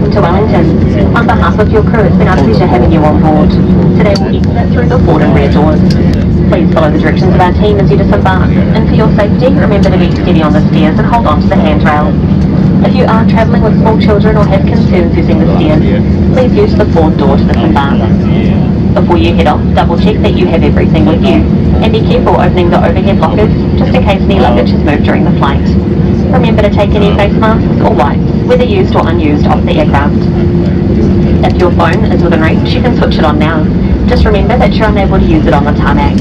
behalf of your crew, it's been our pleasure having you on board. Today we'll exit through the forward and rear doors. Please follow the directions of our team as you disembark. And for your safety, remember to be steady on the stairs and hold on to the handrail. If you are travelling with small children or have concerns using the stairs, please use the forward door to disembark. Before you head off, double check that you have everything with you, and be careful opening the overhead lockers just in case any luggage is moved during the flight. Remember to take any face masks or wipes, whether used or unused, off the aircraft. If your phone is within reach, you can switch it on now. Just remember that you're unable to use it on the tarmac.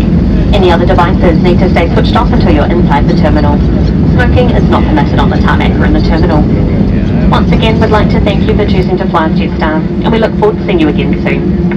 Any other devices need to stay switched off until you're inside the terminal. Smoking is not permitted on the tarmac or in the terminal. Once again, we'd like to thank you for choosing to fly with Jetstar, and we look forward to seeing you again soon.